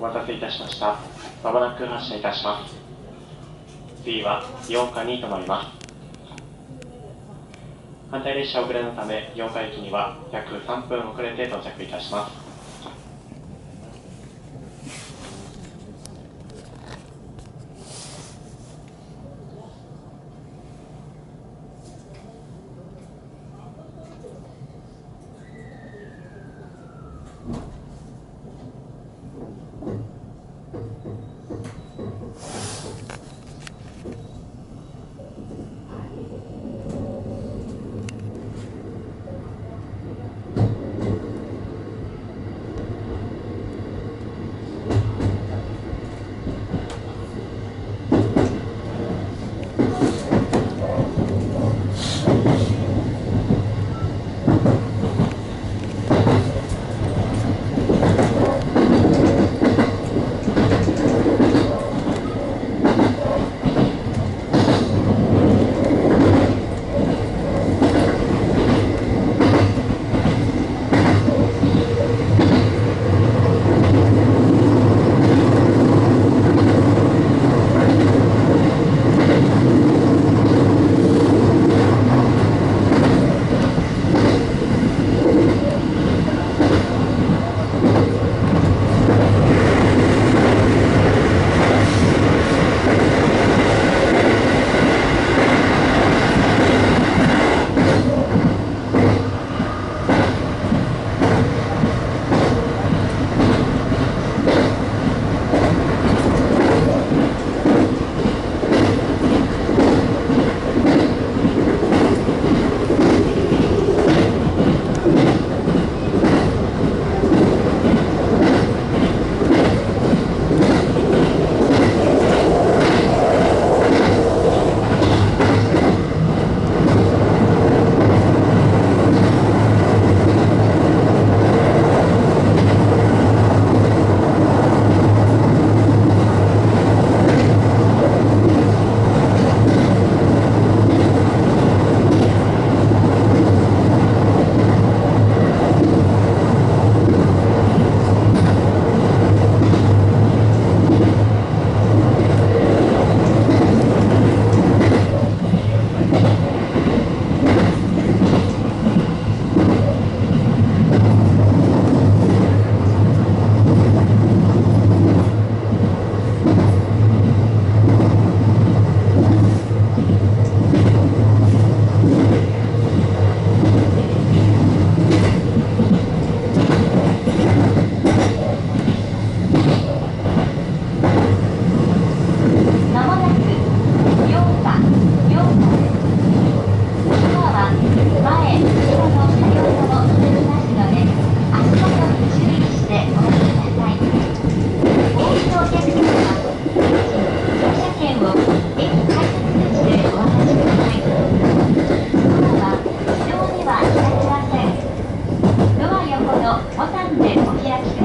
お待たせいたしました。まもなく発車いたします。次は8日に停まります。反対列車遅れのため、8日駅には約3分遅れて到着いたします。ボタンでお開き